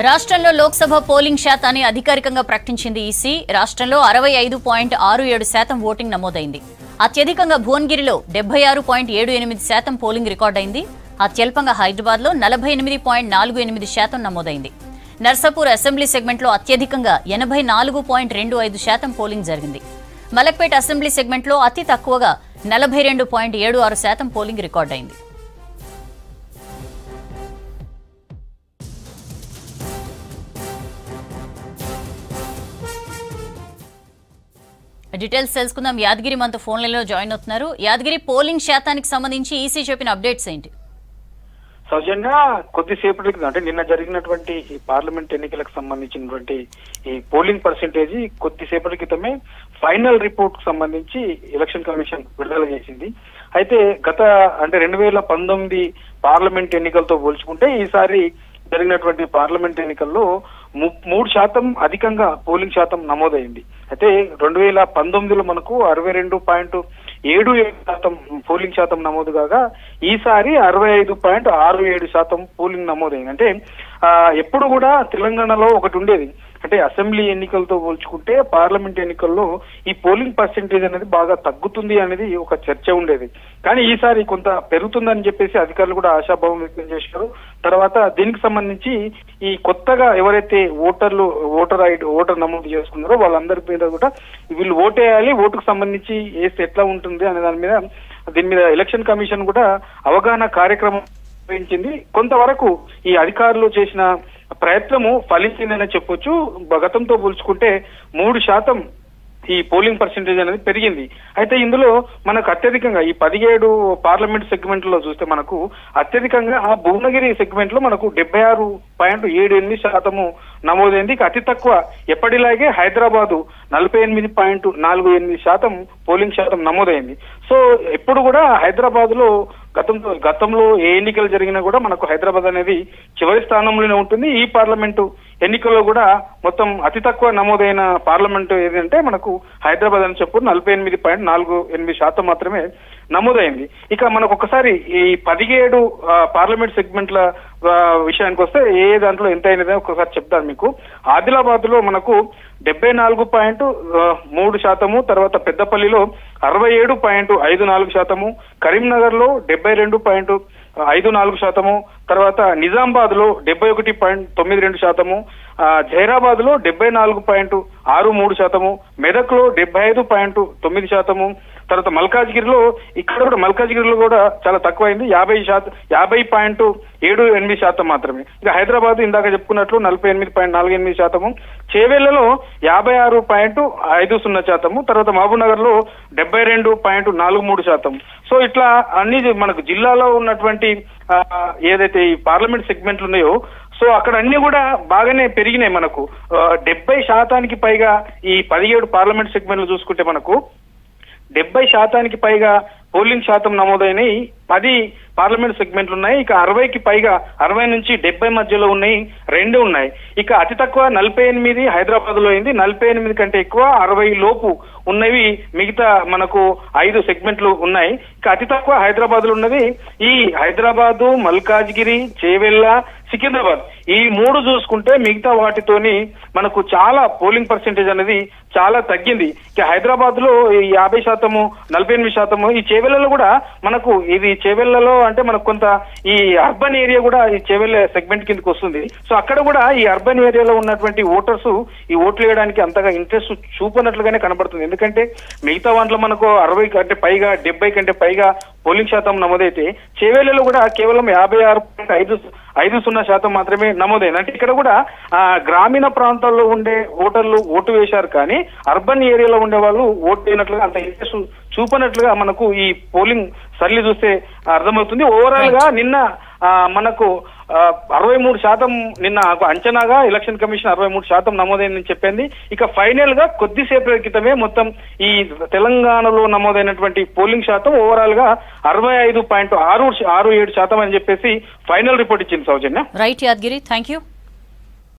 రాష్ట్రంలో లోక్సభ పోలింగ్ శాతాన్ని అధికారికంగా ప్రకటించింది ఈసీ. రాష్ట్రంలో అరవై ఐదు పాయింట్ ఆరు ఏడు శాతం ఓటింగ్ నమోదైంది. అత్యధికంగా భువనగిరిలో డెబ్బై ఆరు పాయింట్ ఏడు ఎనిమిది శాతం పోలింగ్ రికార్డైంది. అత్యల్పంగా హైదరాబాద్లో నలభై ఎనిమిది పాయింట్ నాలుగు ఎనిమిది శాతం నమోదైంది. నర్సాపూర్ అసెంబ్లీ సెగ్మెంట్లో అత్యధికంగా ఎనభై నాలుగు పాయింట్ రెండు ఐదు శాతం పోలింగ్ జరిగింది. మలక్పేట అసెంబ్లీ సెగ్మెంట్లో అతి తక్కువగా నలభై రెండు పాయింట్ ఏడు ఆరు శాతం పోలింగ్ రికార్డైంది. డీటెయిల్స్ తెలుసుకుందాం. యాదగిరి మనతో ఫోన్లలో జాయిన్ అవుతున్నారు. యాదగిరి పోలింగ్ శాతానికి సంబంధించి ఈసీ చెప్పిన అప్డేట్స్ ఏంటి? సౌజన్య కొద్దిసేపటి అంటే నిన్న జరిగినటువంటి ఈ పార్లమెంట్ ఎన్నికలకు సంబంధించినటువంటి ఈ పోలింగ్ పర్సెంటేజ్ కొద్దిసేపటి క్రితమే ఫైనల్ రిపోర్ట్కు సంబంధించి ఎలక్షన్ కమిషన్ విడుదల చేసింది. అయితే గత అంటే రెండు వేల పంతొమ్మిది పార్లమెంట్ ఎన్నికలతో పోల్చుకుంటే ఈసారి జరిగినటువంటి పార్లమెంట్ ఎన్నికల్లో మూడు శాతం అధికంగా పోలింగ్ శాతం నమోదైంది. అయితే రెండు వేల పంతొమ్మిదిలో మనకు అరవై రెండు పాయింట్ ఏడు ఏడు శాతం పోలింగ్ శాతం నమోదు కాగా ఈసారి అరవై ఐదు పాయింట్ ఆరు ఏడు శాతం పోలింగ్ నమోదైంది. అంటే ఎప్పుడు కూడా తెలంగాణలో ఒకటి ఉండేది. అంటే అసెంబ్లీ ఎన్నికలతో పోల్చుకుంటే పార్లమెంట్ ఎన్నికల్లో ఈ పోలింగ్ పర్సెంటేజ్ అనేది బాగా తగ్గుతుంది అనేది ఒక చర్చ ఉండేది. కానీ ఈసారి కొంత పెరుగుతుందని చెప్పేసి అధికారులు కూడా ఆశాభావం వ్యక్తం చేశారు. తర్వాత దీనికి సంబంధించి ఈ కొత్తగా ఎవరైతే ఓటర్లు ఓటర్ ఐడి ఓటర్ నమోదు చేసుకున్నారో వాళ్ళందరి మీద కూడా వీళ్ళు ఓటేయాలి ఓటుకు సంబంధించి వేస్తే ఎట్లా ఉంటుంది అనే దాని మీద దీని మీద ఎలక్షన్ కమిషన్ కూడా అవగాహన కార్యక్రమం పెంచింది కొంతవరకు ఈ అధికారులు చేసిన ప్రయత్నము ఫలించిందనే చెప్పొచ్చు. గతంతో పోల్చుకుంటే మూడు శాతం ఈ పోలింగ్ పర్సెంటేజ్ అనేది పెరిగింది. అయితే ఇందులో మనకు అత్యధికంగా ఈ పదిహేడు పార్లమెంట్ సెగ్మెంట్లో చూస్తే మనకు అత్యధికంగా ఆ భువనగిరి సెగ్మెంట్లో మనకు డెబ్బై ఆరు పాయింట్ ఏడు ఎనిమిది శాతము నమోదైంది. అతి తక్కువ ఎప్పటిలాగే హైదరాబాదు నలభై ఎనిమిది పాయింట్ నాలుగు ఎనిమిది శాతం పోలింగ్ శాతం నమోదైంది. సో ఎప్పుడు కూడా హైదరాబాద్లో గతంలో గతంలో ఏ ఎన్నికలు జరిగినా కూడా మనకు హైదరాబాద్ అనేది చివరి స్థానంలోనే ఉంటుంది. ఈ పార్లమెంటు ఎన్నికల్లో కూడా మొత్తం అతి తక్కువ నమోదైన పార్లమెంటు ఏదంటే మనకు హైదరాబాద్ అని చెప్పు నలభై ఎనిమిది పాయింట్ నాలుగు ఎనిమిది శాతం మాత్రమే నమోదైంది. ఇక మనకు ఒకసారి ఈ పదిహేడు పార్లమెంట్ సెగ్మెంట్ల విషయానికి వస్తే ఏ దాంట్లో ఎంత అయినదో ఒకసారి చెప్తాను మీకు. ఆదిలాబాద్లో మనకు డెబ్బై నాలుగు పాయింట్ మూడు శాతము తర్వాత పెద్దపల్లిలో అరవై ఏడు పాయింట్ ఐదు నాలుగు శాతము కరీంనగర్లో డెబ్బై రెండు పాయింట్ ఐదు నాలుగు శాతము తర్వాత నిజామాబాద్లో డెబ్బై ఒకటి పాయింట్ తొమ్మిది రెండు శాతము జైరాబాద్లో డెబ్బై నాలుగు పాయింట్ ఆరు మూడు శాతము మెదక్లో డెబ్బై ఐదు పాయింట్ తొమ్మిది శాతము తర్వాత మల్కాజ్గిరిలో ఇక్కడ కూడా మల్కాజ్గిరిలో కూడా చాలా తక్కువైంది. యాభై శాతం యాభై పాయింట్ ఏడు ఎనిమిది శాతం మాత్రమే. ఇక హైదరాబాద్ ఇందాక చెప్పుకున్నట్లు నలభై ఎనిమిది పాయింట్ నాలుగు ఎనిమిది శాతము. చేవేళ్ళలో యాభై ఆరు పాయింట్ ఐదు సున్నా శాతము. తర్వాత మహబూబ్ నగర్లో డెబ్బై రెండు పాయింట్ నాలుగు మూడు శాతం సో ఇట్లా అన్ని మనకు జిల్లాలో ఉన్నటువంటి ఏదైతే ఈ పార్లమెంట్ సెగ్మెంట్లు ఉన్నాయో సో అక్కడ అన్ని కూడా బాగానే పెరిగినాయి మనకు. డెబ్బై శాతానికి పైగా ఈ పదిహేడు పార్లమెంట్ సెగ్మెంట్లు చూసుకుంటే మనకు డెబ్బై శాతానికి పైగా పోలింగ్ శాతం నమోదైనవి పది పార్లమెంట్ సెగ్మెంట్లు ఉన్నాయి. ఇక అరవైకి పైగా అరవై నుంచి డెబ్బై మధ్యలో ఉన్నాయి. రెండు ఉన్నాయి. ఇక అతి తక్కువ నలభై ఎనిమిది హైదరాబాద్లో అయింది. నలభై ఎనిమిది కంటే ఎక్కువ అరవై లోపు ఉన్నవి మిగతా మనకు ఐదు సెగ్మెంట్లు ఉన్నాయి. ఇక అతి తక్కువ హైదరాబాద్లో ఉన్నది ఈ హైదరాబాదు మల్కాజ్గిరి చేవెళ్ళ సికింద్రాబాద్. ఈ మూడు చూసుకుంటే మిగతా వాటితోని మనకు చాలా పోలింగ్ పర్సెంటేజ్ అనేది చాలా తగ్గింది. ఇక హైదరాబాద్లో ఈ యాభై శాతము నలభై ఎనిమిది శాతము ఈ చేవెళ్ళలో కూడా మనకు ఇది చేవెళ్ళలో అంటే మనకు కొంత ఈ అర్బన్ ఏరియా కూడా ఈ చేవెళ్ళ సెగ్మెంట్ కిందకి వస్తుంది. సో అక్కడ కూడా ఈ అర్బన్ ఏరియాలో ఉన్నటువంటి ఓటర్స్ ఈ ఓట్లు వేయడానికి అంతగా ఇంట్రెస్ట్ చూపనట్లుగానే కనబడుతుంది. ఎందుకంటే మిగతా వాటిలో మనకు అరవై కంటే పైగా డెబ్బై కంటే పైగా పోలింగ్ శాతం నమోదైతే చేవేళ్ళలో కూడా కేవలం యాభై ఆరు పాయింట్ ఐదు ఐదు సున్నా శాతం మాత్రమే నమోదైంది. అంటే ఇక్కడ కూడా ఆ, గ్రామీణ ప్రాంతాల్లో ఉండే ఓటర్లు ఓటు వేశారు కానీ అర్బన్ ఏరియాలో ఉండే వాళ్ళు ఓటు వేయనట్లుగా అంత ఇంట్రెస్ట్ చూపనట్లుగా మనకు ఈ పోలింగ్ సర్లీ చూస్తే అర్థమవుతుంది. ఓవరాల్గా నిన్న మనకు అరవై మూడు శాతం నిన్న అంచనాగా ఎలక్షన్ కమిషన్ అరవై మూడు శాతం నమోదైందని చెప్పింది. ఇక ఫైనల్గా కొద్దిసేపటి క్రితమే మొత్తం ఈ తెలంగాణలో నమోదైనటువంటి పోలింగ్ శాతం ఓవరాల్గా అరవై ఐదు పాయింట్ ఆరు ఆరు ఏడు శాతం అని చెప్పేసి ఫైనల్ రిపోర్ట్ ఇచ్చింది Soujanya. Right Yadgiri thank you